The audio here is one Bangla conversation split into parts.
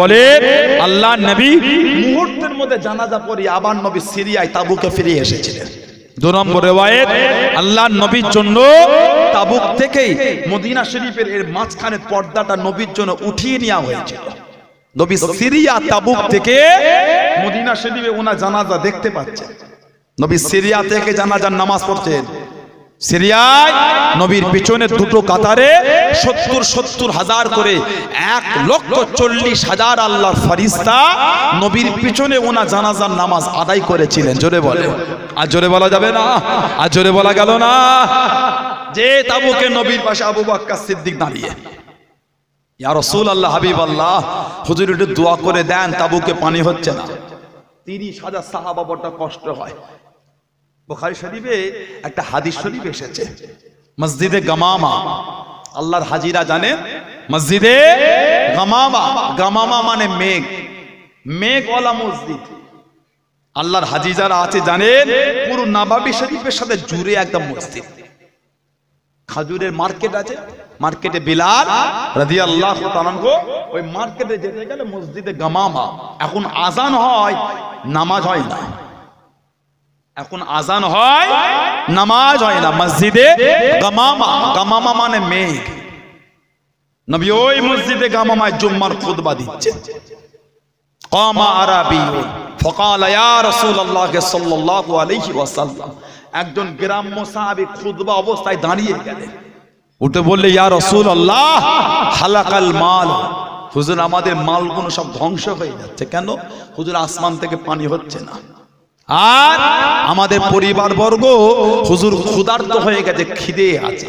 বলে আল্লাহ নবী মুহূর্তের মধ্যে জানাজা পড়ি আবার নবী সিরিয়ায় তাবুকে ফিরে এসেছিলেন। দু নম্বর রেওয়ায়েত আল্লাহ নবীর জন্য তাবুক থেকেই মদিনা শরীফের এর মাঝখানে পর্দাটা নবীর জন্য উঠিয়ে নেওয়া হয়েছিল। নবী সিরিয়া তাবুক থেকে মদিনা শরীফে ওনার জানাজা দেখতে পাচ্ছেন। নবী সিরিয়া থেকে জানাজার নামাজ পড়ছেন। সিরিয়ায় নবীর পিছনে দুটো কাতারে সত্তর সত্তর হাজার করে এক লক্ষ চল্লিশ হাজার আল্লাহর ফারিস্তা নবীর পিছনে ওনা জানাজার নামাজ আদায় করেছিলেন। জোরে বলে। আর জোরে বলা যাবে না? আর জোরে বলা গেল না? যে তাবুকে নবীর পাশে আবু বাক্কা সিদ্দিক দাঁড়িয়ে। ইয়া রসুল আল্লাহ হাবিব আল্লাহ হুজুর একটু দোয়া করে দেন তাবুকে পানি হচ্ছে না। তিরিশ হাজার সাহাবা বড় কষ্ট হয়। বুখারী শরীফে একটা হাদিস শরীফ এসেছে। মসজিদে গামামা। আল্লাহর হাজিরা জানেন মসজিদে গামামা। গামামা মানে মেঘ। মেঘওয়ালা মসজিদ। আল্লাহর হাজি যারা আছে জানেন, পুরো নাবাবি শরীফের সাথে জুড়ে একদম মসজিদ। খাজুরের মার্কেট আছে, মার্কেটে বিলাল রাজি আল্লাহ ওই মার্কেটে যেতে গেলে মসজিদে গামামা। এখন আজান হয়, নামাজ হয় না। এখন আজান হয়, নামাজ হয় না, মসজিদে গামামা গামামা মানে মেঘ। নবী ওই মসজিদে গামামায় জুম্মার খুতবা দিচ্ছে। কামা আরাবি ফকাল ইয়া রাসূলুল্লাহ সাল্লাল্লাহু আলাইহি ওয়াসাল্লাম। একজন গ্রাম্য সাহাবী খুতবা অবস্থায় দাঁড়িয়ে গেলেন। উঠে বললে, ইয়া রাসূলুল্লাহ, হালাকাল মাল। হুজুর, আমাদের মালগুলো সব ধ্বংস হয়ে যাচ্ছে কেন? হুজুর, আসমান থেকে পানি হচ্ছে না। আর আমাদের পরিবার বর্গ হুজুর ক্ষুধার্ত হয়ে গেছে, খিদে আছে।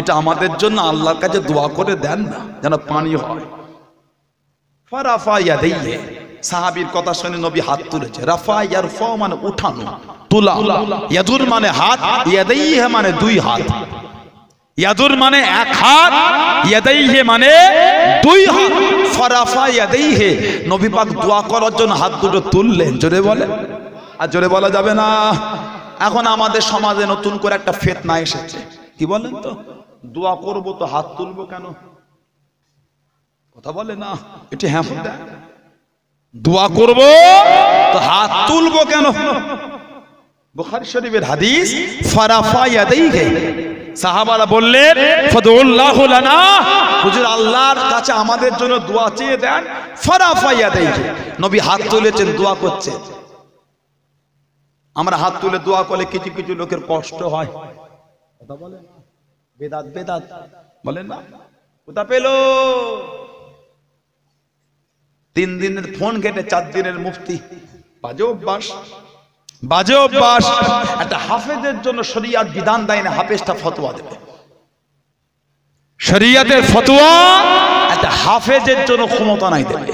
এটা আমাদের জন্য আল্লাহর কাছে দোয়া করে দেন না, যেন পানি হয়। সাহাবির কথা শুনে নবী হাত তুলেছে মানে উঠানো, তুলা মানে হাত মানে দুই হাত। ইয়াদুর মানে এক হাত মানে দুই হাত। ফরাফা দোয়া করার জন্য হাত দুটো তুললেন। জোরে বলে। আর জোরে বলা যাবে না। এখন আমাদের সমাজে নতুন করে একটা ফেতনা এসেছে। কি বলেন তো? দোয়া করব তো হাত তুলবো কেন? কথা বলে না। এটি হ্যাঁ দোয়া করব তো হাত তুলবো কেন? বুখারী শরীফের হাদিস, ফারাফা ইয়াদাইহে। সাহাবারা বললেন ফদুল্লাহ লানা। হুজুর, আল্লাহর কাছে আমাদের জন্য দোয়া চেয়ে দেন ফারাফা ইয়াদাইহে নবী হাত তুলেছেন, দোয়া করছেন আমরা হাত তুলে দোয়া করলে কিছু কিছু লোকের কষ্ট হয়। কথা বলে বেদাত বেদাত। বলেন না। কোথা পেল? তিন দিনের ফোন কেটে চার দিনের মুফতি। বাজে অভ্যাস। বাজে অভ্যাস। একটা হাফেজের জন্য শরিয়াত বিধান দেয় না হাফেজটা ফতোয়া দেবে। শরিয়াতের ফতোয়া? একটা হাফেজের জন্য ক্ষমতা নাই দেবে।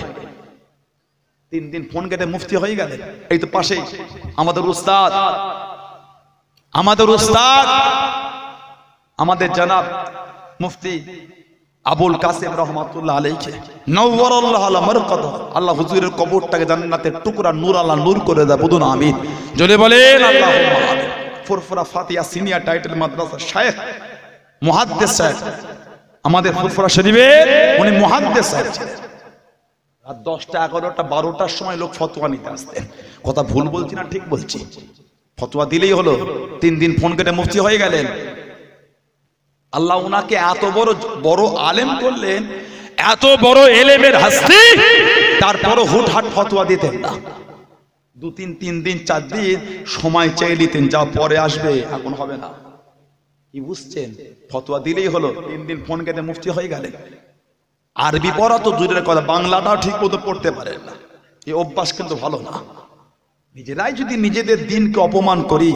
তিন দিন ফোন কেটে মুফতি হয়ে গেলে এই তো পাশেই আমাদের উস্তাদ। আমাদের উস্তাদ আমাদের জনাব মুফতি আবুল কাসেম রহমাতুল্লাহ আলাইকে নওয়ারাল্লাহ আলা মারকাদ। আল্লাহ হুজুরের কবরটাকে জান্নাতের টুকরা নূর আল্লাহ নূর করে দেয়। বুদুন আমিন। জোরে বলেন আল্লাহুম্মা আমিন ফুরফুরা ফাতিহা সিনিয়র টাইটেল মাদ্রাসা শায়েখ মুহাদ্দিস সাহেব। আমাদের ফুরফুরা শরীফে উনি মুহাদ্দিস সাহেব রাত দশটা এগারোটা বারোটার সময় লোক ফতোয়া নিতে আসতেন। কথা ভুল বলছি না ঠিক বলছি। ফতোয়া দিলেই হলো। তিন দিন ফোন কেটে মুফতি হয়ে গেলেন। আল্লাহ উনাকে এত বড় বড় আলেম করলেন, এত বড় এলেমের হাস্তি তারপরও হুটহাট ফতোয়া দিতেন না। দু তিন তিন দিন, চার দিন সময় চেয়ে নিতেন, যা পরে আসবে, এখন হবে না। কি বুঝছেন? ফতোয়া দিলেই হলো, তিন দিন ফোন কেটে মুফতি হয়ে গেলেন। আরবি পড়া তো দূরের কথা, বাংলাটাও ঠিক মতো পড়তে পারেন না। এই অভ্যাস কিন্তু ভালো না। নিজেরাই যদি নিজেদের দিনকে অপমান করি,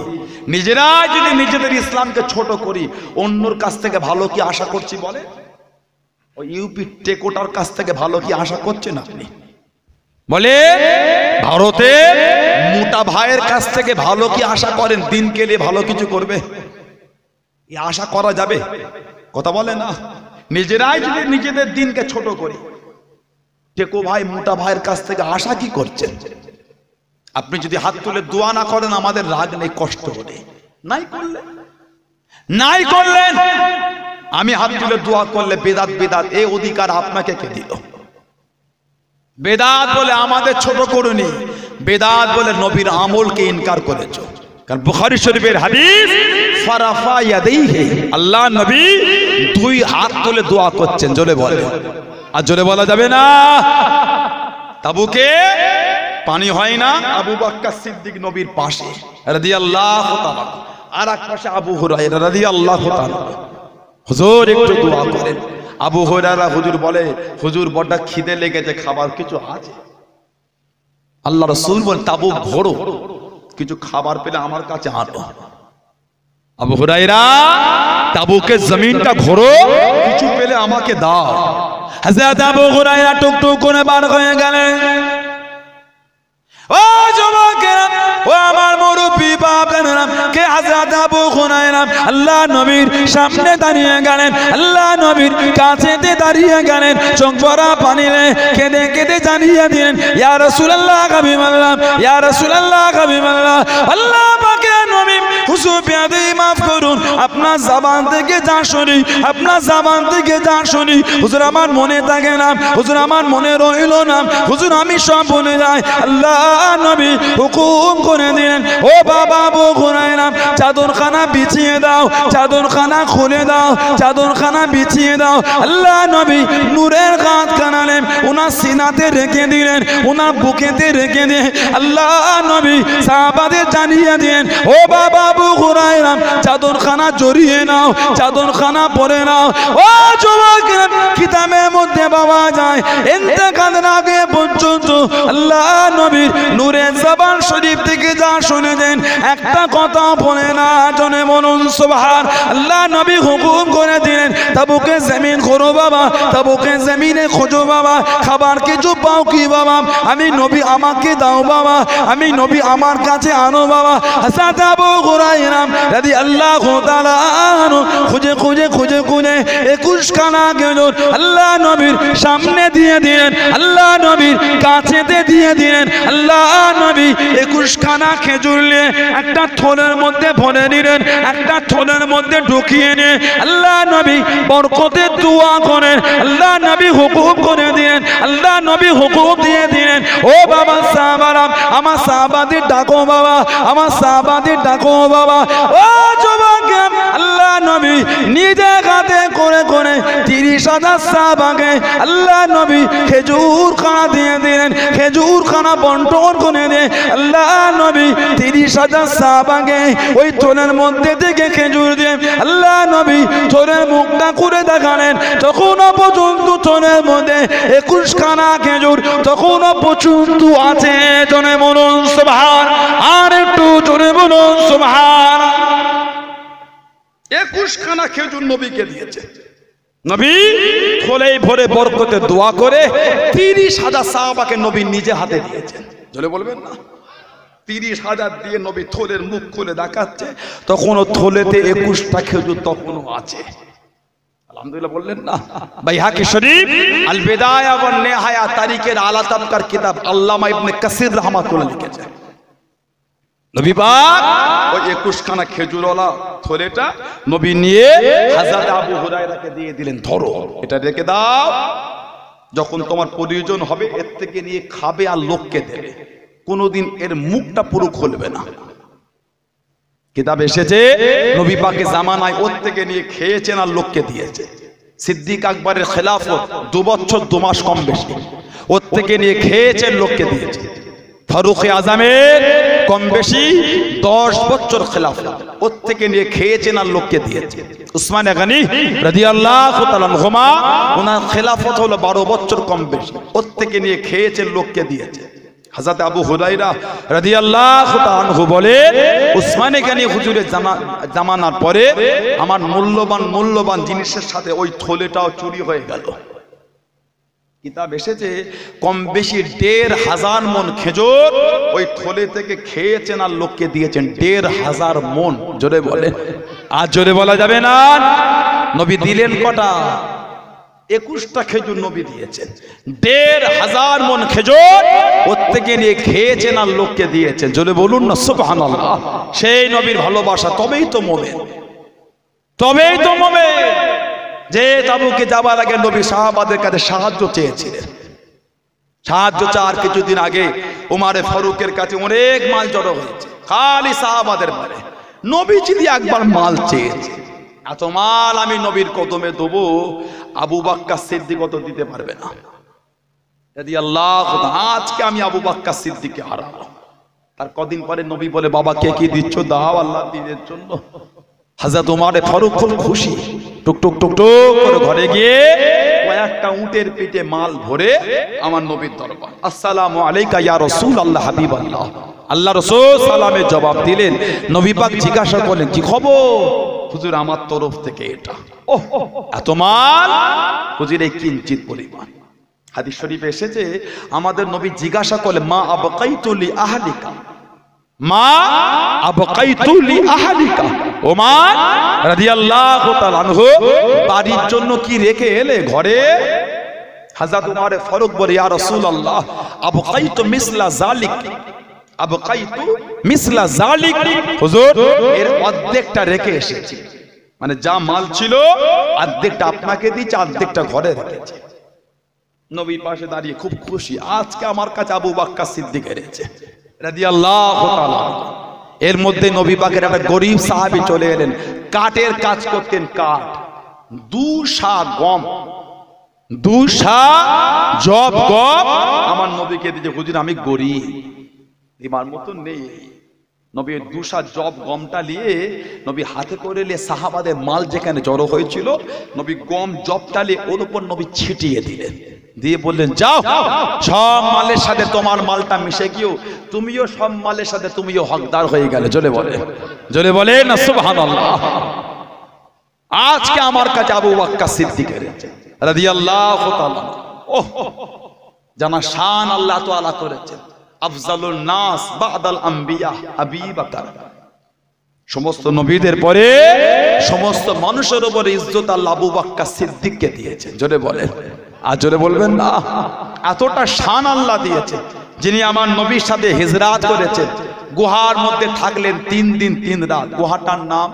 নিজেরাই যদি নিজেদের ইসলামকে ছোট করি, অন্যর কাছ থেকে ভালো কি আশা করছি বলে? ওই ইউপি টেকোটার কাছ থেকে ভালো কি আশা করছেন আপনি? বলে ভারতে মোটা ভাইয়ের কাছ থেকে ভালো কি আশা করেন? দিন কেলে ভালো কিছু করবে? এ আশা করা যাবে? কথা বলে না। নিজেরাই যদি নিজেদের দিনকে ছোট করি, টেকো ভাই, মোটা ভাইয়ের কাছ থেকে আশা কি করছেন? আপনি যদি হাত তুলে দোয়া না করেন, আমাদের রাগ নেই, কষ্ট নেই নাই করলেন নাই করলেন আমি হাত তুলে দোয়া করলে বেদাত বেদাত এই অধিকার আপনাকে কে দিল? বেদাত বলে আমাদের ছোট করুনি বেদাত বলে নবীর আমলকে ইনকার করেছ। কারণ বুখারী শরীফের হাদিস, ফারাফা ইয়াদাইহি আল্লাহ নবী দুই হাত তুলে দোয়া করছেন, জোরে বলে আর জোরে বলা যাবে না? তাবুকে পানি হয় না। আবু বাক্কা সিদ্দিক নবীর পাশে। তাআলা। আর এক পাশে আবু রাদিয়াল্লাহু তাআলা। হুজুর একটু দোয়া করেন। আবু হুরায়রা হুজুর বলে হুজুর বড়টা খিদে লেগেছে খাবার কিছু আছে? আল্লাহ রাসূল বলেন তাবু ভরো কিছু খাবার পেলে আমার কাছে আনো। আবু হুরাইরা তাবুকে জমিনটা ঘোরো। কিছু পেলে আমাকে দাও। হযরত আবু হুরায়রা টুকটুক করে বার হয়ে গেলেন। ও যুবকেরা ও আমার মুরব্বী বাপেরা কে আল্লাহ নবীর সামনে দাঁড়িয়ে গেলেন, আল্লাহ নবীর কাছেতে দাঁড়িয়ে গেলেন, চোখ ভরা পানিলে কেঁদে কেঁদে জানিয়ে দিলেন, ইয়া রাসূলুল্লাহ হাবিবাল্লাহ, ইয়া রাসূলুল্লাহ হাবিবাল্লাহ, আল্লাহ পাকের নবী হুজুর বিয়াদি মাফ আপনার জবান থেকে যা শুনি, আপনার জবান থেকে যা শুনি, হুজুর আমার মনে থাকে না, হুজুর আমার মনে রইল না, হুজুর আমি সব বলে যাই। আল্লাহ নবী হুকুম করে দিলেন, ও বাবা বউ ঘুরাইলাম চাদরখানা বিছিয়ে দাও, চাদরখানা খুলে দাও, চাদরখানা বিছিয়ে দাও। আল্লাহ নবী নূরের গাত কানালেন ওনার সিনাতে রেখে দিলেন ওনার বুকেতে রেখে দিয়ে আল্লাহ নবী সাহাবাদের জানিয়ে দিলেন, ও বাবা বউ ঘুরাইলাম চাদরখানা জড়িয়ে নাও, চাদরখানা পরে নাও। ও যুবক কিতাবের মধ্যে পাওয়া যায়। এতেকালের আগে পর্যন্ত আল্লাহ নবীর নূরের জবান শরীফ থেকে যা শুনেছেন একটা কথা বলে না জনে বলুন, সুবহান। আল্লাহ নবী হুকুম করে দিলেন, তাবুকে জমিন করো বাবা, তাবুকে জমিনে খোঁজো বাবা, খাবার কিছু পাও কি বাবা? আমি নবী আমাকে দাও বাবা, আমি নবী আমার কাছে আনো বাবা। হাসাত আবু গুরাইরাম যদি আল্লাহ খুঁজে খুঁজে খুঁজে খুঁজে একুশ খানা গেজর আল্লাহ নবীর সামনে দিয়ে দিলেন, আল্লাহ নবীর কাছেতে দিয়ে দিলেন। আল্লাহ নবী একুশ খানা খেজুর নিয়ে একটা থলের মধ্যে ভরে নিলেন, একটা থলের মধ্যে ঢুকিয়ে নিয়ে আল্লাহ নবী বরকতের দোয়া করেন, আল্লাহ নবী হুকুম করে দিলেন, আল্লাহ নবী হুকুম দিয়ে দিলেন, ও বাবা সাহাবারাম, আমার সাহাবাদের ডাকো বাবা, আমার সাহাবাদের ডাকো বাবা, ও যুবক করে করে আল্লাহ নবী খেজুর খেজুর খানা বন্টন করে আল্লাহ নবী করে দেখালেন। পর্যন্ত থলের মধ্যে একুশ খানা খেজুর তখনও পর্যন্ত আছে। জনে মনুন সুবহান। আর একটু জনে বলুন, সুবহান। একুশ খানা খেজুর নবীকে দিয়েছে। নবী খোলে ভরে বরকতে দোয়া করে তিরিশ হাজার সাহাবাকে নবী নিজে হাতে দিয়েছেন। জলে বলবেন না? তিরিশ হাজার দিয়ে নবী থলের মুখ খুলে দেখাচ্ছে, তখনও থলেতে একুশটা খেজুর তখনও আছে। আলহামদুলিল্লাহ বললেন না। ভাই, হাকি শরীফ আল বেদায়া নেহায়া তারিখের আলা তাবকার কিতাব আল্লামা ইবনে কাসির রহমাতুল্লাহ লিখেছেন। নবী ওই একুশ খানা খেজুরওয়ালা থলেটা নবী নিয়ে হাজরত আবু হুরায়রাকে দিয়ে দিলেন, ধরো, এটা রেখে দাও। যখন তোমার প্রয়োজন হবে, এর থেকে নিয়ে খাবে আর লোককে দেবে। কোনোদিন এর মুখটা পুরো খুলবে না। কিতাব এসেছে, নবী পাকে জামানায় ওর থেকে নিয়ে খেয়েছেন আর লোককে দিয়েছে। সিদ্দিক আকবরের খেলাফত দু বছর, দু মাস কম বেশি। ওর থেকে নিয়ে খেয়েছেন, লোককে দিয়েছে। ফারুক আজমের কম বেশি দশ বছর খেলাফ ওর থেকে নিয়ে খেয়েছেন আর লোককে দিয়েছে উসমান গানি রাজি আল্লাহ ওনার খেলাফত হলো বারো বছর কম বেশি। ওর থেকে নিয়ে খেয়েছেন, লোককে দিয়েছে আবু তাআলাহু বলে জামানার পরে আমার মূল্যবান মূল্যবান জিনিসের সাথে ওই থলেটাও চুরি হয়ে গেল। কিতাব এসেছে, কম বেশি দেড় হাজার মন খেজুর ওই থলে থেকে খেয়েছেন আর লোককে দিয়েছেন দেড় হাজার মন, জোরে বলে আর জোরে বলা যাবে না, নবী দিলেন কটা? একুশটা খেজুর নবী দিয়েছেন। দেড় হাজার মন খেজুর ওর থেকে নিয়ে খেয়েছেন আর লোককে দিয়েছেন। জোরে বলুন না, সুবহানাল্লাহ। সেই নবীর ভালোবাসা, তবেই তো মোমেন। তবেই তো মোমেন। যে তাবুকে যাবার আগে নবী সাহাবাদের কাছে সাহায্য চেয়েছিলেন। সাহায্য চার কিছুদিন আগে উমারে ফারুকের কাছে অনেক মাল জড়ো হয়েছে, খালি সাহাবাদের মারে নবী যদি একবার মাল চেয়েছে, এত মাল আমি নবীর কদমে দেবো, আবু বাক্কা সিদ্দিক অত দিতে পারবে না। যদি আল্লাহ আজকে আমি আবু বাক্কা সিদ্দিককে হারাবো তার কদিন পরে নবী বলে, বাবা, কে কি দিচ্ছ? দাও আল্লাহ, দিনের জন্য। হাজার তোমারে ফারুক খুব খুশি। টুক টুক টুক টুক করে ঘরে গিয়ে কয়েকটা উটের পিঠে মাল ভরে আমার নবীর দরবার। আসসালামু আলাইকা ইয়া রাসূল আল্লাহ হাবিব আল্লাহ রসুল সালামের জবাব দিলেন, নবী পাক জিজ্ঞাসা করলেন, কি খবর? হুজুর, আমার তরফ থেকে এটা। ওহ, এত মাল? হুজুর, এই কিঞ্চিত পরিমাণ। হাদিস শরীফে এসেছে, আমাদের নবী জিজ্ঞাসা করলে মা আবকাইতুলি আহলিকা? মা ওমান রাদিয়াল্লাহু তাআলা আনহু, বাড়ির জন্য কি রেখে এলে ঘরে? উমর ফারুক বলে, ইয়া রাসূলুল্লাহ, আবকাইতু মিসলা জালিক আবকাইতু মিসলা জালিক হুজুর, এর অর্ধেকটা রেখে এসেছি। মানে যা মাল ছিল, অর্ধেকটা আপনাকে দিয়েছি, অর্ধেকটা ঘরে রেখেছি। নবীর পাশে দাঁড়িয়ে খুব খুশি। আজকে আমার কাছে আবু বাক্কা সিদ্দিক এনেছে। এর মধ্যে নবী পাকের একটা গরিব সাহাবী চলে এলেন। কাঠের কাজ করতেন কাঠ। দু সা গম। দু সা জব গম। আমার নবীকে দিতে হুজুর, আমি গরিব। এবার মতন নেই। নবী দুসা জব গমটা নিয়ে নবী হাতে করে নিয়ে সাহাবাদের মাল যেখানে জড়ো হয়েছিল, নবী গম জবটা নিয়ে ওর উপর নবী ছিটিয়ে দিলেন। দিয়ে বললেন, যাও, সব মালের সাথে তোমার মালটা মিশে গিয়েও তুমিও সব মালের সাথে তুমিও হকদার হয়ে গেলে। জলে বলে জলে বলে, না, সুবহানাল্লাহ। আজকে আমার কাছে আবু বাক্কা সিদ্দিকের রাদিয়াল্লাহু ওহ জানা শান আল্লাহ তাআলা করেছেন। আফজালুন নাস বাদাল আম্বিয়া আবি বকর সমস্ত নবীদের পরে সমস্ত মানুষের উপরে ইজ্জত আল্লাহ আবু বাক্কা সিদ্দিককে দিয়েছেন। জোরে বলেন আর জোরে বলবেন না এতটা শান আল্লাহ দিয়েছে যিনি আমার নবীর সাথে হিজরাত করেছেন। গুহার মধ্যে থাকলেন তিন দিন তিন রাত। গুহাটার নাম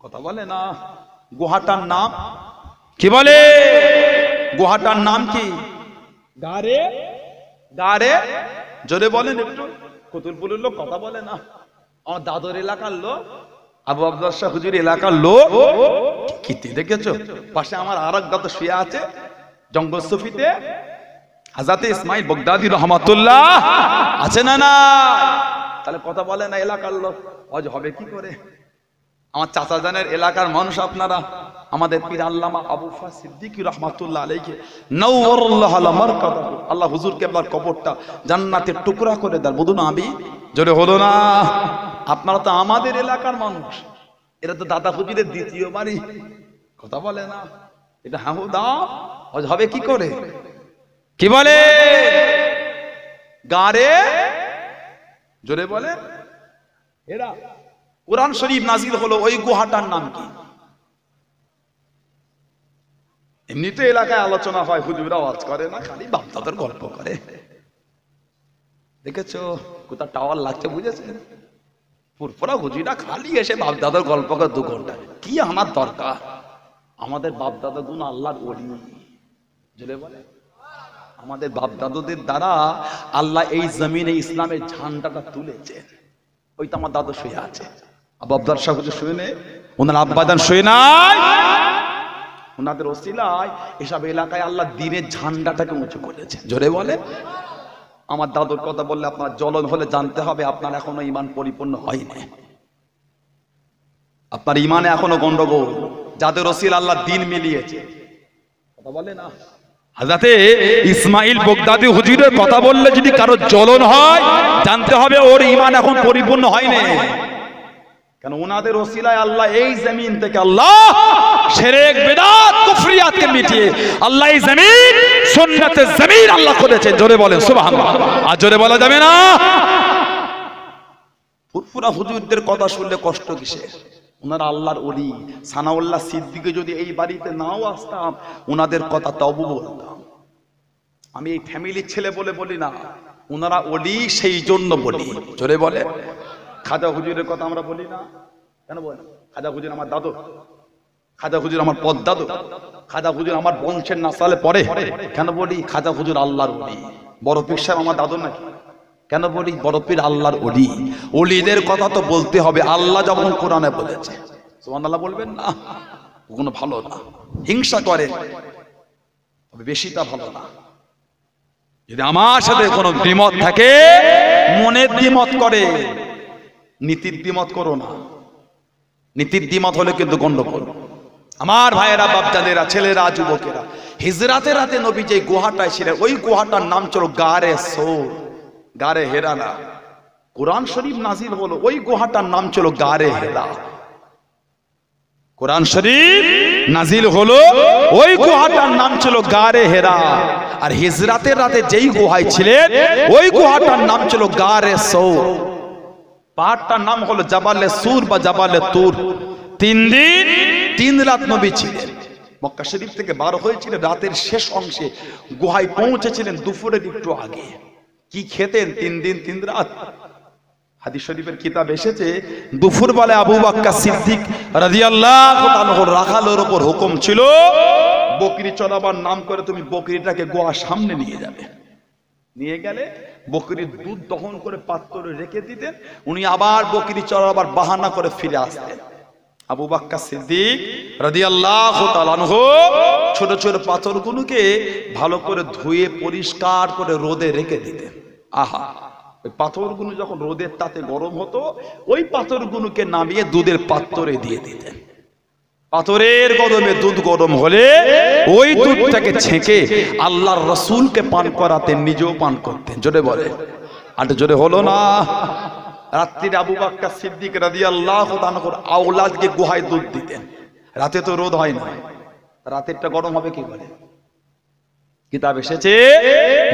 কথা বলে না গুহাটার নাম কি বলে? গুহাটার নাম কি? গারে? গারে? জোরে বলেন একটু। কতুলপুরের লোক কথা বলে না। আমার দাদর এলাকার লোক আবু আব্দুল শাহ হুজুর এলাকার লোক। কীর্তি দেখেছ? পাশে আমার আর এক দাদা শুয়ে আছে, জঙ্গল সফিতে। হাজাতে ইসমাইল বগদাদি রহমাতুল্লাহ। আছে না না তাহলে কথা বলে না এলাকার লোক। আজ হবে কি করে? আমার চাচা জানের এলাকার মানুষ আপনারা, আমাদের পীর আল্লামা আবু ফা সিদ্দিকী রহমাতুল্লাহ আলাইকে নওয়ারুল্লাহ আলা মারকাদাহু। আল্লাহ হুজুর কেবলার কবরটা জান্নাতের টুকরা করে দেন। বুঝুন আমি জোরে হলো না। আপনারা তো আমাদের এলাকার মানুষ। এটা তো দাদা হুজুরের দ্বিতীয় বাড়ি। কথা বলে না। এটা হাহু দাও। হবে কি করে? কি বলে? গারে? জোরে বলে। এরা কোরআন শরীফ নাজিল হলো ওই গুহাটার নাম কি? এমনিতে এলাকায় আলোচনা হয় হুজুরা আওয়াজ করে না খালি বাপদাদার গল্প করে। দেখেছ? কোথা টাওয়ার লাগছে বুঝেছেন? পুরপুরা হুজুরা খালি এসে বাপদাদার গল্প করে দু ঘণ্টা। কি আমার দরকার? আমাদের বাপদাদা গুণ আল্লাহর ওলি। জুড়ে বলে। আমাদের বাপদাদুদের দ্বারা আল্লাহ এই জমিনে ইসলামের ঝান্ডাটা তুলেছে ওই তো আমার দাদু শুয়ে আছে। শাহ হুজুর শুয়ে নেই ওনার আব্বাদান শুয়ে নাই। ওনাদের ওসিলায় এসব এলাকায় আল্লাহ দিনের ঝান্ডাটাকে উঁচু করেছে জোরে বলে। আমার দাদুর কথা বললে আপনার জলন হলে জানতে হবে আপনার এখনও ইমান পরিপূর্ণ হয়নি। আপনার ইমানে এখনও গন্ডগোল যাদের রসিল আল্লাহ দিন মিলিয়েছে। কথা বলে না? হাজাতে ইসমাইল হুজুরের কথা বললে যদি কারও জ্বলন হয়, জানতে হবে ওর ইমান এখন পরিপূর্ণ হয়নি। কেন ওনাদের ওসিলায় আল্লাহ এই জমিন থেকে আল্লাহ শেরেক বেদাত কুফরিয়াতকে মিটিয়ে আল্লাহ এই জমিন, সুন্নাতে জমিন আল্লাহ করেছে জোরে বলেন, সুবহানাল্লাহ। আর জোরে বলা যাবে না? ফুরফুরা হুজুরদের কথা শুনলে কষ্ট কিসের? ওনারা আল্লাহর ওলি। সানাউল্লাহ সিদ্দিকে যদি এই বাড়িতে নাও আসতাম ওনাদের কথা তবু বলতাম। আমি এই ফ্যামিলির ছেলে বলে বলি না ওনারা ওলি, সেই জন্য বলি। জোরে বলে খাজা হুজুরের কথা আমরা বলি না। কেন বল খাজা হুজুর আমার দাদু। খাজা হুজুর আমার পদ্মাদু খাজা হুজুর আমার বংশের নাসালে পরে। কেন বলি খাজা হুজুর আল্লাহর ওলি? বড় পীর সাহেব আমার দাদু নাকি? কেন বলি বড় পীর আল্লাহর ওলি? ওলিদের কথা তো বলতে হবে। আল্লাহ যখন কোরআনে বলেছে। সুবহানাল্লাহ বলবেন না? কোনো ভালো না। হিংসা করে। তবে বেশিটা ভালো না। যদি আমার সাথে কোনো দ্বিমত থাকে, মনের দ্বিমত করে নীতির দ্বিমত করো না। নীতির দ্বিমত হলে কিন্তু গন্ডগোল। আমার ভাইয়েরা বাপজাদেরা ছেলেরা, যুবকেরা, হিজরাতে রাতে নবী যে গুহাটায় ছিলেন ওই গুহাটার নাম ছিল গারে সোর, গারে হেরা না কোরআন শরীফ নাজিল হলো, ওই গুহাটার নাম ছিল গারে হেরা কোরআন শরীফ নাজিল হলো, ওই গুহাটার নাম ছিল গারে হেরা। আর হিজরাতের রাতে যেই গুহায় ছিলেন, ওই গুহাটার নাম ছিল গারে সৌর। পাহাড়টার নাম হলো জাবালে সুর বা জাবালে তুর। তিন দিন, তিন রাত নবী ছিলেন। মক্কা শরীফ থেকে বার হয়েছিলেন রাতের শেষ অংশে। গুহায় পৌঁছেছিলেন দুপুরের একটু আগে। কি খেতেন তিন দিন, তিন রাত? হাদিস শরীফের কিতাব এসেছে দুপুর বেলা আবু বাক্কা সিদ্দিক রাদিয়াল্লাহু তাআলার রাখালের উপর হুকুম ছিল, বকরি চড়াবার নাম করে তুমি বকরিটাকে গোয়ার সামনে নিয়ে যাবে। নিয়ে গেলে বকরির দুধ দহন করে পাত্রে রেখে দিতেন, উনি আবার বকরি চড়াবার বাহানা করে ফিরে আসতেন। আবু বাক্কা সিদ্দিক আনহু ছোট ছোট পাথরগুলোকে ভালো করে ধুয়ে পরিষ্কার করে রোদে রেখে দিতেন। আহা, ওই পাথরগুলো যখন রোদের তাতে গরম হতো, ওই পাথরগুলোকে নামিয়ে দুধের পাত্রে দিয়ে দিতেন। পাথরের গরমে দুধ গরম হলে ওই দুধটাকে ছেঁকে আল্লাহর রসুলকে পান করাতেন নিজেও পান করতেন। জোরে বলে আর জোরে হলো না। রাত্রির আবু বাক্কা সিদ্দিক রাদি আল্লাহ আওলাদকে গুহায় দুধ দিতেন। রাতে তো রোদ হয় না। রাতেরটা গরম হবে কি করে কিতাব এসেছে,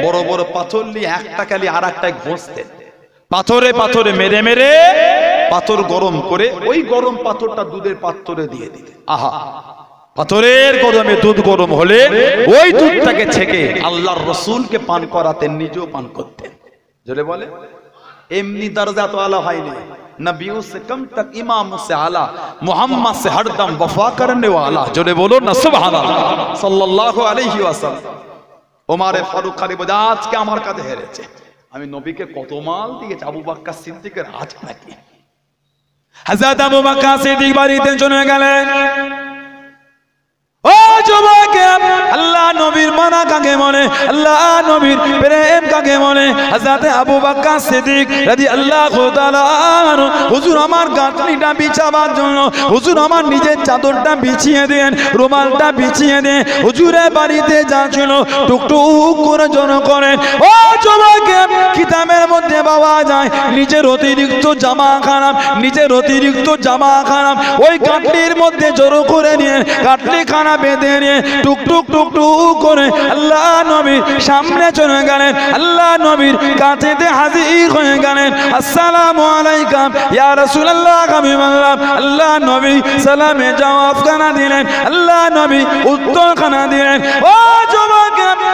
বড় বড় পাথর নিয়ে একটা খালি আর একটাই ঘষতেন। পাথরে পাথরে মেরে মেরে পাথর গরম করে ওই গরম পাথরটা দুধের পাত্রে দিয়ে দিতে আহা। পাথরের গরমে দুধ গরম হলে ওই দুধটাকে ছেকে আল্লাহর রসুলকে পান করাতেন, নিজেও পান করতেন। জোরে বলে। এমনি দরজা তো আলা হয়নি আমি নবীকে কত মাল দিয়েছি, আবু বাক্কা সিদ্দিকের আজ নাকি? হযরত আবু বকর সিদ্দিক বাড়িতে চলে গেলেন। যুবকেরা আমার নিজের চাদরটা বিছিয়ে দেন, রুমালটা বিছিয়ে দেন। হুজুরের বাড়িতে যা ছিল টুকটুক করে জন করেন ও যুবকেরা কিতাবের মধ্যে পাওয়া যায়, নিজের অতিরিক্ত জামা খারাপ, নিজের অতিরিক্ত জামা খারাপ, ওই কাটলির মধ্যে জড়ো করে নিয়ে কাটলি খানা বেঁধে নিয়ে টুক টুক করে আল্লাহ নবীর সামনে চলে গেলেন। আল্লাহ নবীর কাছেতে হাজির হয়ে গেলেন। আসসালামু আলাইকুম। ইয়া রাসূলুল্লাহ, আমি বললাম, আল্লাহ নবী সালামে জবাব খানা দিলেন। আল্লাহ নবী উত্তর খানা দিলেন। ও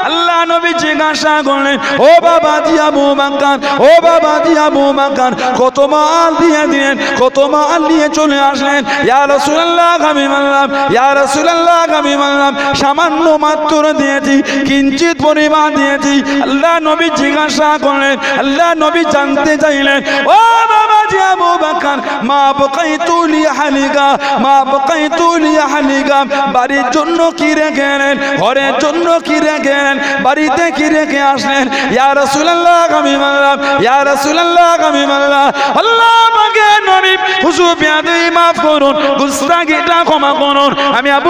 আল্লাহ নবী জিজ্ঞাসা করলেন ও বাবা দিয়া বৌমাকান ও বাবা দিয়া বৌমাকান কত মাল দিয়ে দিলেন, কত মাল নিয়ে চলে আসলেন। ইয়া রাসূলুল্লাহ, আমি বললাম ইয়া রাসূলুল্লাহ, আমি বললাম সামান্য মাত্র দিয়েছি, কিঞ্চিত পরিমাণ দিয়েছি। আল্লাহ নবী জিজ্ঞাসা করলেন আল্লাহ নবী জানতে চাইলেন, ও বাবা! জিয়া বৌমাকান মা বকাইতু লি হালিকা মা বকাইতু লি হালিকা বাড়ির জন্য কি রেখেলেন ঘরের জন্য কি রেখেলেন বাড়িতে কি রেখে আসলেন? ইয়া রাসূলুল্লাহ, আমি বললাম ইয়া রাসূলুল্লাহ, আমি বললাম আল্লাহ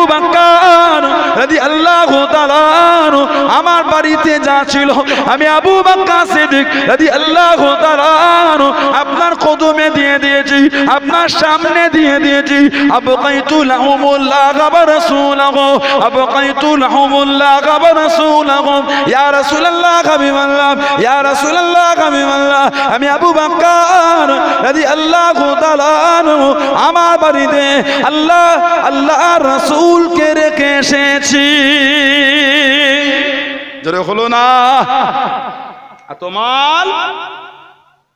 বাক্কার আমার বাড়িতে যা ছিল আমি আবু আনহু, আপনার কদমে দিয়ে দিয়েছি আপনার সামনে দিয়ে দিয়েছি। আবু কাইতুল হুমুল্লাহ গাবা রাসূলাহু আবু কাইতুল হুমুল্লাহ গাবা রাসূলাহু। আমি আবু বকর রাদিয়াল্লাহু তাআলা আনহু, আমার বাড়িতে আল্লাহ আল্লাহ রাসূলকে রেখে এসেছি। জোরে হলো না? এত মাল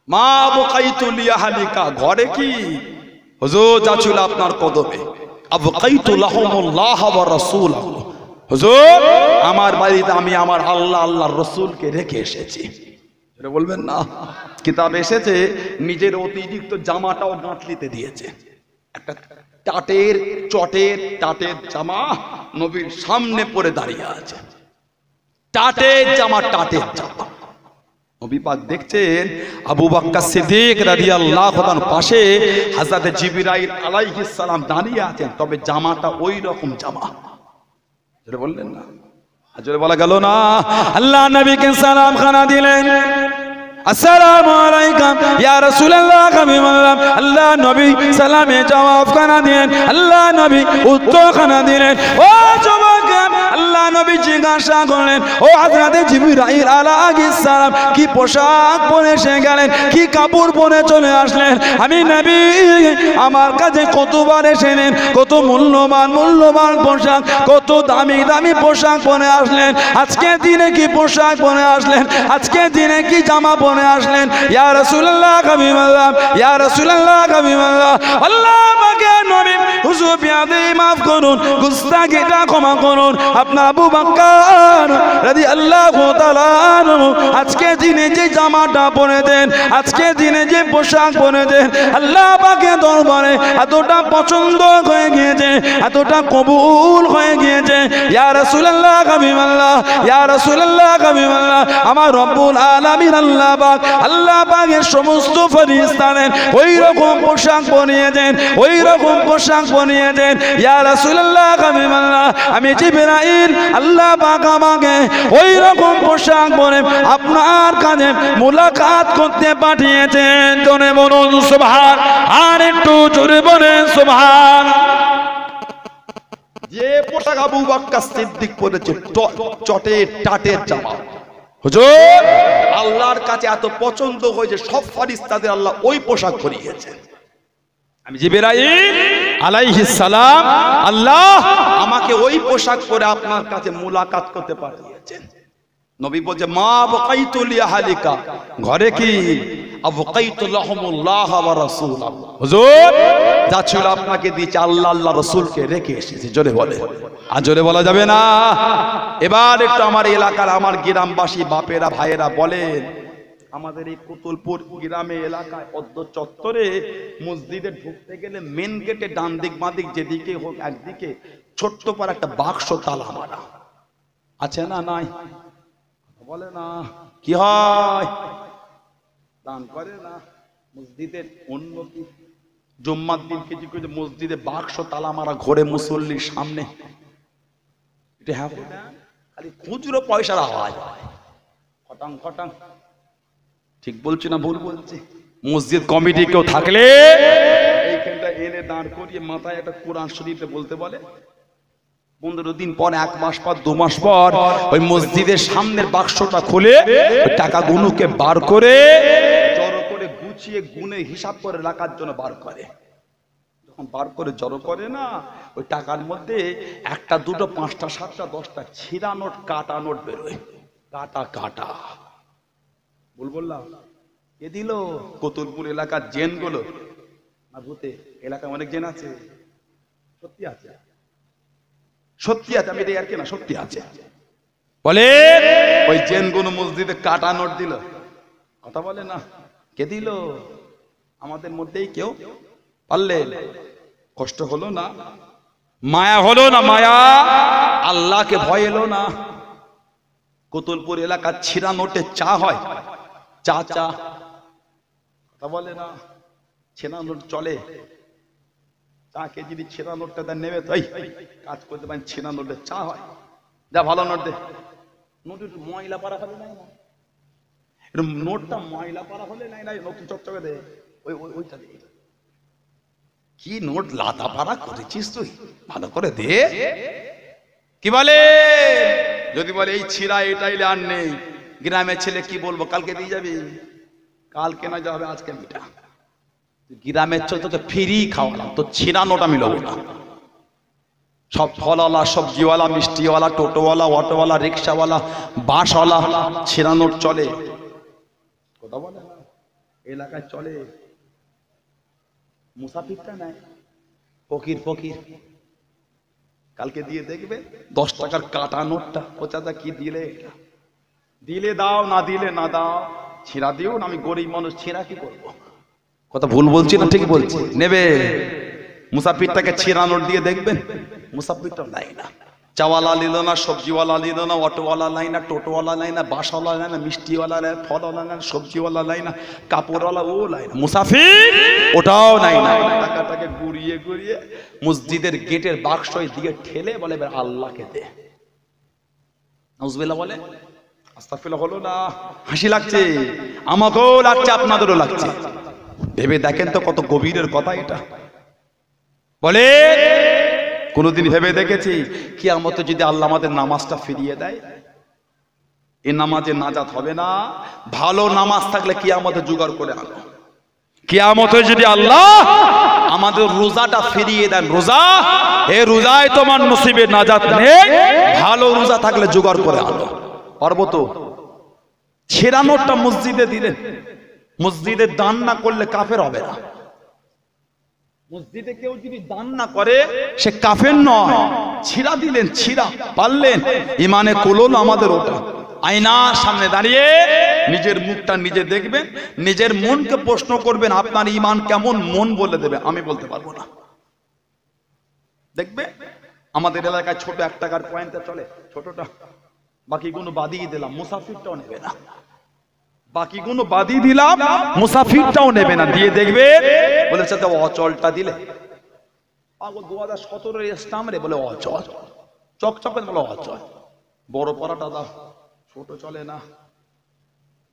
মা বকাইতুলিয়া হালিকা ঘরে কি? হুজুর যা ছিল আপনার কদমে। হুজুর আমার বাড়িতে আমি আমার আল্লাহ আল্লাহর রসুলকে রেখে এসেছি। বলবেন না? কিতাব এসেছে, নিজের অতিরিক্ত জামাটাও গাঁটলিতে দিয়েছে। একটা টাটের চটের টাটের জামা নবীর সামনে পরে দাঁড়িয়ে আছে। টাটের জামা টাটের জামা। নবী পাক দেখছেন, আবু বাক্কা সিদ্দিক রাদিয়াল্লাহু তাআলার পাশে হযরত জিবরাইল আলাইহিস সালাম দাঁড়িয়ে আছেন, তবে জামাটা ওই রকম জামা। যেটা বললেন না? আজরে বলা গেল না। আল্লাহ নবীকে সালাম খানা দিলেন। আসসালামু আলাইকুম ইয়া রাসূলুল্লাহ হাবিবাল্লাহ আল্লাহ নবী সালামে জবাব খানা দিলেন আল্লাহ নবী উত্তর খানা দিলেন ও নবী জিজ্ঞাসা করলেন, ও হযরত জিবরাইল আলাইহিস কি পোশাক পরে এসে গেলেন? কি কাপড় পরে চলে আসলেন? আমি নবী, আমার কাছে কতবার এসেলেন কত মূল্যবান মূল্যবান পোশাক, কত দামি দামি পোশাক পরে আসলেন। আজকে দিনে কি পোশাক পরে আসলেন? আজকে দিনে কি জামা পরে আসলেন? ইয়া রাসূলুল্লাহ হাবিবাল্লাহ ইয়া রাসূলুল্লাহ হাবিবাল্লাহ আল্লাহ আমাকে নবী, হুজুর, বিয়াদে মাফ করুন, গুস্তাখিটা ক্ষমা করুন। আপনার আবু বকর রাদিয়াল্লাহু তাআলা আজকে দিনে যে জামাটা পরে দেন, আজকে দিনে যে পোশাক পরে দেন, আল্লাহ পাকে দরবারে এতটা পছন্দ হয়ে গিয়েছে, এতটা কবুল হয়ে গিয়েছে। ইয়া রাসূলুল্লাহ, হাবিবাল্লাহ, ইয়া রাসূলুল্লাহ, হাবিবাল্লাহ, আমার রব্বুল আলামিন আল্লাহ পাক, আল্লাহ পাকের সমস্ত ফেরেশতাদের ওই রকম পোশাক পরিয়ে দেন ওই রকম পোশাক পরিয়ে দেন। ইয়া রাসূলুল্লাহ, হাবিবাল্লাহ, আমি জিবরাইল আল্লাহ পাক আমাকে ওই রকম পোশাক পরে আপনার কাছে মুলাকাত করতে পাঠিয়েছেন। জোরে বলুন সুবহান। আর একটু জোরে বলেন সুবহান। যে পোশাক আবু বাক্কা সিদ্দিক পরেছে ট- চটের টাটের জামা। হুজুর। আল্লাহর কাছে এত পছন্দ হয়েছে সব ফারিস্তাদের আল্লাহ ওই পোশাক পরিয়েছেন। আমি জিবরাইল আলাইহিস সালাম আল্লাহ আমাকে ওই পোশাক পরে আপনার কাছে মুলাকাত করতে পাঠিয়েছেন। নবী বলছে মা বকাইতুল ইয়াহালিকা ঘরে কি? যা ছিল আপনাকে দিয়েছে আল্লাহ আল্লাহ রসুলকে রেখে এসেছে জোরে বলে। আর জোরে বলা যাবে না। এবার একটু আমার এলাকার আমার গ্রামবাসী বাপেরা ভাইয়েরা বলেন আমাদের এই কুতুলপুর গ্রামে এলাকায় অদ্য চত্বরে মসজিদে ঢুকতে গেলে মেন গেটে ডান দিক বাঁ দিক যেদিকে হোক একদিকে ছোট্ট পর একটা বাক্স তালা মারা। আছে না নাই? বলে না। কি হয়? দান করে না। মসজিদের উন্নতি। জুম্মার দিন কিছু কিছু মসজিদে বাক্স তালা মারা ঘরে মুসল্লির সামনে। এটা হ্যাঁ খুচরো পয়সার আওয়াজ। খটাং খটাং। ঠিক বলছি না ভুল বলছি? মসজিদ কমিটি কেউ থাকলে এইখানটা এনে দাঁড় করিয়ে মাথায় একটা কোরআন শরীফে বলতে বলে। পনেরো দিন পর এক মাস পর দু মাস পর ওই মসজিদের সামনের বাক্সটা খুলে টাকা গুনুকে বার করে জড়ো করে গুছিয়ে গুনে হিসাব করে রাখার জন্য বার করে। যখন বার করে জড়ো করে না ওই টাকার মধ্যে একটা দুটো পাঁচটা সাতটা দশটা ছিঁড়া নোট কাটা নোট বেরোয়। কাটা কাটা। বল বললাম। কে দিল? কতুলপুর এলাকার জেনগুলো না ভূতে এলাকায় অনেক জেন আছে। সত্যি আছে। সত্যি আছে আমি এটা আর কি না সত্যি আছে। বলে? ওই জেন কোন মসজিদে কাটা নোট দিল। কথা বলে না। কে দিল? আমাদের মধ্যেই কেউ পারলে। কষ্ট হলো না। মায়া হলো না মায়া। আল্লাহকে ভয় এলো না। কতুলপুর এলাকার ছিঁড়া নোটে চা হয়। চা চা কথা বলে না ছেনা নোট চলে। চা কে যদি ছেঁড়া নোটটা দেন নেবে তাই কাজ করতে পারেন ছেনা নোটে চা হয়। যা ভালো নোট দে। নোট একটু ময়লা পারা হলে নাই না? নোটটা ময়লা পারা হলে নাই না? নতুন চকচকে দে। ওই ওই ওইটা দে। কি নোট লাতা পাড়া করেছিস তুই? ভালো করে দে। কি বলে? যদি বলে এই ছিঁড়া এটাইলে আর নেই। গ্রামের ছেলে কি বলব, কালকে দিয়ে যাবি? কালকে না যাবে আজকে মিটা গ্রামের ছেলে, তোকে ফ্রি খাওয়ালাম তো ছিঁড়া নোট আমি লোবো না। সব ফলওয়ালা সবজিওয়ালা মিষ্টিওয়ালা, টোটোওয়ালা, অটোওয়ালা, রিক্সাওয়ালা, বাসওয়ালা ছেঁড়া নোট চলে। কথা বলে এলাকায় চলে। মুসাফিরটা নাই। ফকির ফকির। কালকে দিয়ে দেখবে, দশ টাকার কাটা নোটটা, ও কি দিলে? এটা দিলে দাও, না দিলে না দাও। ছিঁড়া দিও না, আমি গরিব মানুষ, ছিঁড়া কি করব? কথা ভুল বলছি না ঠিক বলছি? নেবে। মুসাফিরটাকে ছিঁড়ানোর দিয়ে দেখবেন, মুসাফিরটা নাই না। চাওয়ালা নিল না, সবজিওয়ালা নিল না, অটোওয়ালা নাই না, টোটোওয়ালা নাই না, বাসওয়ালা নাই না, মিষ্টিওয়ালা নাই না ফলওয়ালা নাই না, সবজিওয়ালা নাই না, কাপড়ওয়ালা ও নাই না। মুসাফির, ওটাও নাই না। টাকাটাকে গুড়িয়ে গুড়িয়ে মসজিদের গেটের বাক্সয় দিয়ে ঠেলে বলে আল্লাহকে দে। নাউজুবিল্লাহ বলে? হলো না। হাসি লাগছে? আমাকেও লাগছে, আপনাদেরও লাগছে। ভেবে দেখেন তো কত গভীরের কথা এটা। বলে, কোনোদিন ভেবে দেখেছি কি মতো যদি আল্লাহ আমাদের নামাজটা ফিরিয়ে দেয়, এ নামাজে নাজাত হবে না, ভালো নামাজ থাকলে কি আমাদের জোগাড় করে আনো। কিয়ামতে যদি আল্লাহ আমাদের রোজাটা ফিরিয়ে দেন, রোজা, এ রোজায় তোমার নসিবে নাজাত নেই, ভালো রোজা থাকলে জোগাড় করে আনো। পারব তো ছেড়ানোরটা মসজিদে দিলেন। মসজিদে দান না করলে কাফের হবে না। মসজিদে কেউ যদি দান না করে সে কাফের নয়। ছিড়া দিলেন ছিড়া পারলেন। ইমানে কোলন আমাদের ওটা। আয়নার সামনে দাঁড়িয়ে নিজের মুখটা নিজে দেখবেন নিজের মনকে প্রশ্ন করবেন আপনার ইমান কেমন? মন বলে দেবে আমি বলতে পারব না। দেখবে? আমাদের এলাকায় ছোট এক টাকার পয়েন্টে চলে ছোটটা। বাকিগুলো বাদিয়ে দিলাম মুসাফিরটাও নেবে না। বাকিগুলো বাদিয়ে দিলাম মুসাফিরটাও নেবে না। দিয়ে দেখবে বলে সাথে অচলটা দিলে। পাগল দু হাজার সতেরোর স্টাম রে বলে অচল। চকচকে বলে অচল। বড় পড়াটা দাও ছোট চলে না।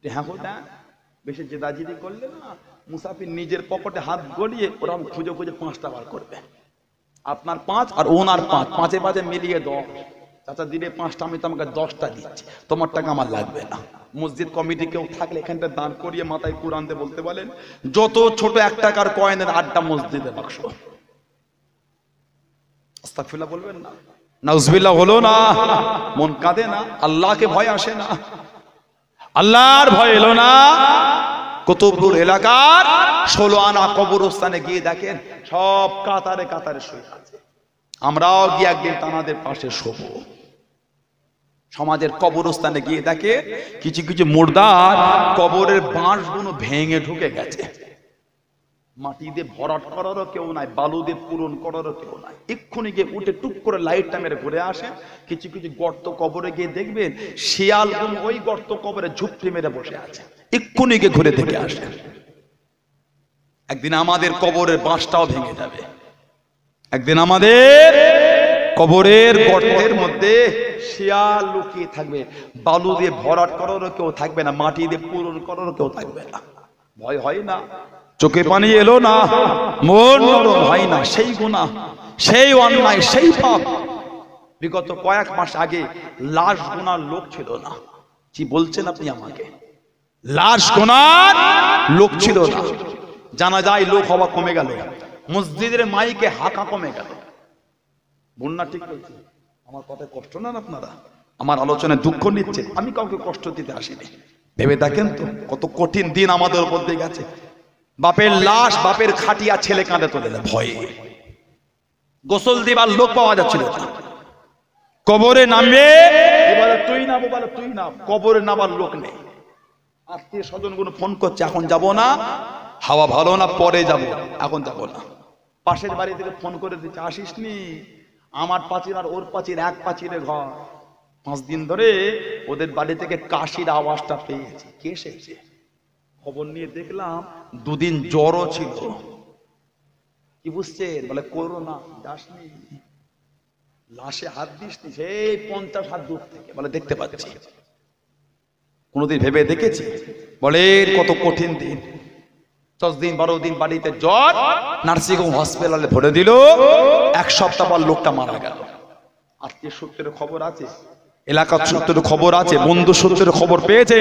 হ্যাঁ কোটা বেশি জেদাজিদি করলে না মুসাফির নিজের পকেটে হাত গলিয়ে ওরকম খুঁজে খুঁজে পাঁচটা বার করবে। আপনার পাঁচ আর ওনার পাঁচ পাঁচে পাঁচে মিলিয়ে দশ। চাচা দিলে পাঁচটা আমি তো আমাকে দশটা দিচ্ছি। তোমার টাকা আমার লাগবে না। মসজিদ কমিটি কেউ থাকলে এখানটা দাঁড় করিয়ে মাথায় কোরআন দিয়ে বলতে বলেন, যত ছোট এক টাকার কয়েনের আড্ডা মসজিদে বাক্স। আস্তাগফিরুল্লাহ বলবেন না। নাউজবিল্লাহ হলো না। মন কাঁদে না। আল্লাহকে ভয় আসে না। আল্লাহর ভয় এলো না। কুতুবপুর এলাকার ষোলো আনা কবরস্থানে গিয়ে দেখেন, সব কাতারে কাতারে শুয়ে আছে। আমরাও গিয়ে একদিন তানাদের পাশে শোবো। সমাজের কবরস্থানে গিয়ে দেখে কিছু কিছু মুর্দার কবরের বাঁশগুলো ভেঙে ঢুকে গেছে। মাটি দিয়ে ভরাট করারও কেউ নাই বালু দিয়ে পূরণ করারও কেউ নাই। এক্ষুনি গিয়ে উঠে টুক করে লাইটটা মেরে ঘুরে আসে। কিছু কিছু গর্ত কবরে গিয়ে দেখবেন শিয়ালগুলো ওই গর্ত কবরে ঝুপড়ি মেরে বসে আছে। এক্ষুনি গিয়ে ঘুরে দেখে আসে। একদিন আমাদের কবরের বাঁশটাও ভেঙে যাবে। একদিন আমাদের কবরের গর্তের মধ্যে শিয়াল লুকিয়ে থাকবে। বালু দিয়ে ভরাট করারও কেউ থাকবে না মাটি দিয়ে পূরণ করারও কেউ থাকবে না। ভয় হয় না। চোখে পানি এলো না মন নরম হয় না সেই গুণা সেই অন্যায় সেই পাপ। বিগত কয়েক মাস আগে লাশ গোনার লোক ছিল না। কি বলছেন আপনি আমাকে? লাশ গোনার লোক ছিল না। জানা যায় লোক হওয়া কমে গেল। মসজিদের মাইকে হাঁকা কমে গেল। বন্যা ঠিক বলছি আমার কথায় কষ্ট না আপনারা। আমার আলোচনায় দুঃখ নিচ্ছে। আমি কাউকে কষ্ট দিতে আসিনি। ভেবে দেখেন তো, কত কঠিন দিন আমাদের উপর দিয়ে গেছে। বাপের লাশ, বাপের খাটিয়া ছেলে কাঁধে তোলে ভয়ে। গোসল দিবার লোক পাওয়া যাচ্ছিল কবরে নামবে? তুই নামো তুই নাম। কবরে নামার লোক নেই। আত্মীয় স্বজনগুলো ফোন করছে, এখন যাব না। হাওয়া ভালো না, পরে যাব। এখন যাব না। পাশের বাড়ি থেকে ফোন করে দিচ্ছে আসিস নি আমার পাচির আর ওর পাচির এক পাচিরে ঘর। পাঁচ দিন ধরে ওদের বাড়ি থেকে কাশির আওয়াজটা পেয়েছি। কে এসেছে? খবর নিয়ে দেখলাম দুদিন জ্বরও ছিল। কি বুঝছেন? বলে, করোনা, যাসনি। লাশে হাত দিসনি, সেই পঞ্চাশ হাত দূর থেকে। বলে, দেখতে পাচ্ছি। কোনোদিন ভেবে দেখেছি? বলে কত কঠিন দিন। দশ দিন বারো দিন বাড়িতে জ্বর হসপিটালে ভরে দিল। এক সপ্তাহ পর লোকটা মারা গেল। আত্মীয় সূত্রের খবর আছে, এলাকার সূত্রের খবর আছে বন্ধু সূত্রের খবর পেয়েছে,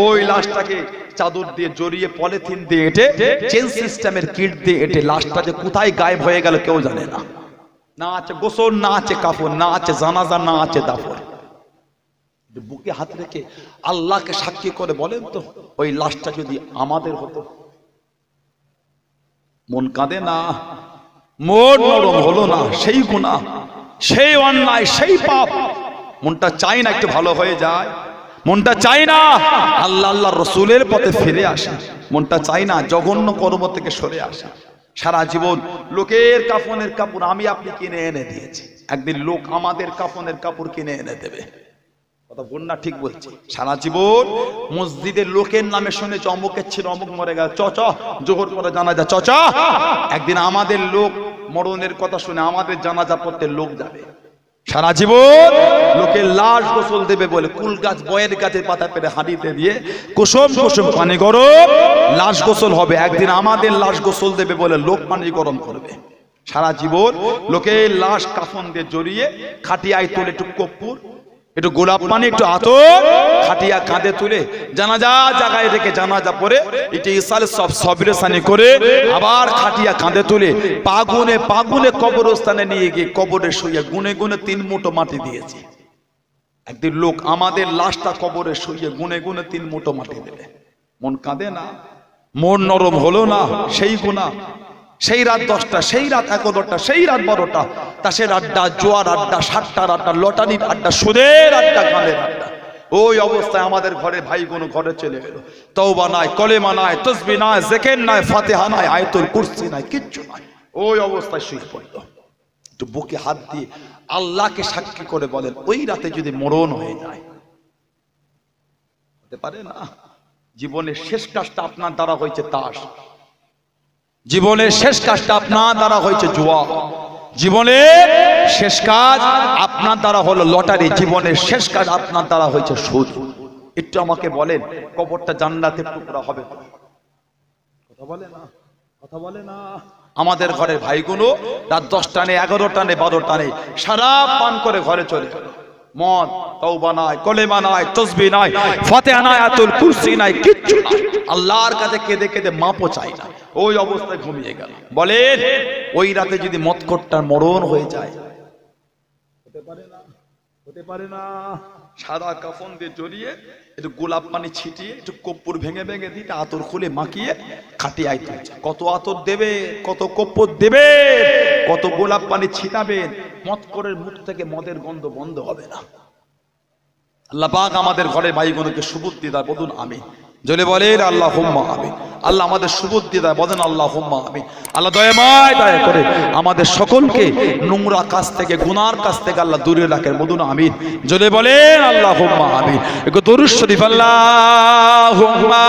ওই লাশটাকে চাদর দিয়ে জড়িয়ে পলিথিন দিয়ে এটে চেন সিস্টেমের কিট দিয়ে এটে, লাশটা যে কোথায় গায়েব হয়ে গেল কেউ জানে না। না আছে গোসল, না আছে কাপড় না আছে জানাজা, না আছে দাফর বুকে হাত রেখে আল্লাহকে সাক্ষী করে বলেন তো, ওই লাশটা যদি আমাদের হতো মন কাঁদে না মন নরম হলো না সেই গুণা সেই অন্যায় সেই পাপ। মনটা চাই না একটু ভালো হয়ে যায়। মনটা চাই না আল্লাহ আল্লাহ রসুলের পথে ফিরে আসে। মনটা চাই না জঘন্য কর্ম থেকে সরে আসে। সারা জীবন লোকের কাফনের কাপড় আমি আপনি কিনে এনে দিয়েছি। একদিন লোক আমাদের কাফনের কাপড় কিনে এনে দেবে। কথা বন্যা ঠিক বলছি। সারা জীবন মসজিদের লোকের নামে শুনে অমুকের অমুক মরে গেল চ জোহর করে জানাজা। চ চ, একদিন আমাদের লোক মরণের কথা শুনে আমাদের জানাজা পড়তে লোক যাবে। সারা জীবন লোকের লাশ গোসল দেবে বলে কুল গাছ, বয়ের গাছের পাতা পেরে হাঁড়িতে দিয়ে কুসুম কুসুম পানি গরম, লাশ গোসল হবে। একদিন আমাদের লাশ গোসল দেবে বলে লোক পানি গরম করবে। সারা জীবন লোকের লাশ কাফন দিয়ে জড়িয়ে খাটিয়ায় তোলে একটু কপ্পুর একটু গোলাপ পানি, একটু আতর, খাটিয়া কাঁধে তুলে জানাজা জায়গায় রেখে জানাজা পরে এটা ইসালে সব সবরে সানি করে আবার খাটিয়া কাঁধে তুলে পাগুনে পাগুনে কবরস্থানে নিয়ে গিয়ে কবরে শুয়ে গুনে গুনে তিন মুঠো মাটি দিয়েছে। একদিন লোক আমাদের লাশটা কবরে শুয়ে গুনে গুনে তিন মুঠো মাটি দেবে মন কাঁদে না, মন নরম হলো না, সেই গুণা। সেই রাত দশটা, সেই রাত এগারোটা সেই রাত বারোটা তাসের আড্ডা জোয়ার আড্ডা, সাতটার আড্ডা লটানির আড্ডা, সুদের আড্ডা কাঁদের আড্ডা। ওই অবস্থায় আমাদের ঘরে ভাই কোনো ঘরে চলে গেল। তৌবা নাই, কলেমা নাই, তসবি নাই জেকেন নাই, ফাতেহা নাই, আয়তুল কুরসি নাই, কিচ্ছু নাই। ওই অবস্থায় শুয়ে পড়ল। একটু বুকে হাত দিয়ে আল্লাহকে সাক্ষী করে বলেন, ওই রাতে যদি মরণ হয়ে যায়, হতে পারে না? জীবনের শেষ কাজটা আপনার দ্বারা হয়েছে তাস। জীবনের শেষ কাজটা আপনার দ্বারা হয়েছে জুয়া। জীবনের শেষ কাজ আপনার দ্বারা হলো লটারি। জীবনের শেষ কাজ আপনার দ্বারা হয়েছে সুদ। একটু আমাকে বলেন কবরটা জান্নাতের টুকরা হবে। কথা বলে না কথা বলে না। আমাদের ঘরের ভাইগুলো রাত দশটা নেই এগারোটা নেই বারোটা নেই সারা পান করে ঘরে চলে মদ তওবা নাই কলেমা নাই তসবি নাই ফাতেহা নাই আতুল কুরসি নাই কিচ্ছু নাই। আল্লাহর কাছে কেঁদে কেঁদে মাপও চাই না। ওই অবস্থায় ঘুমিয়ে গেল। বলেন ওই রাতে যদি মতকট্টার মরণ হয়ে যায়? হতে পারে না হতে পারে না। সাদা কাফন দিয়ে জড়িয়ে একটু গোলাপ পানি ছিটিয়ে একটু কপ্পুর ভেঙে ভেঙে দিতে আতর খুলে মাখিয়ে খাটিয়ে আইতে কত আতর দেবে কত কপ্পুর দেবে কত গোলাপ পানি ছিটাবেন মত করে মুখ থেকে মদের গন্ধ বন্ধ হবে না। আল্লাহ পাক আমাদের ঘরে ভাইগুলোকে সুবুদ্ধি দেয় বলুন আমি জলে বলেন আল্লাহ হুম্মা আমি আল্লাহ আমাদের সুবুদ্ধি দেয় বলেন আল্লাহ হুম্মা আমি আল্লাহ দয়াময় দয়া করে আমাদের সকলকে নোংরা কাছ থেকে, গুনার কাছ থেকে আল্লাহ দূরে রাখেন, বলুন আমিন। জলে বলেন আল্লাহ হুম্মা আমি একটু দরুদ শরীফ আল্লাহ হুম্মা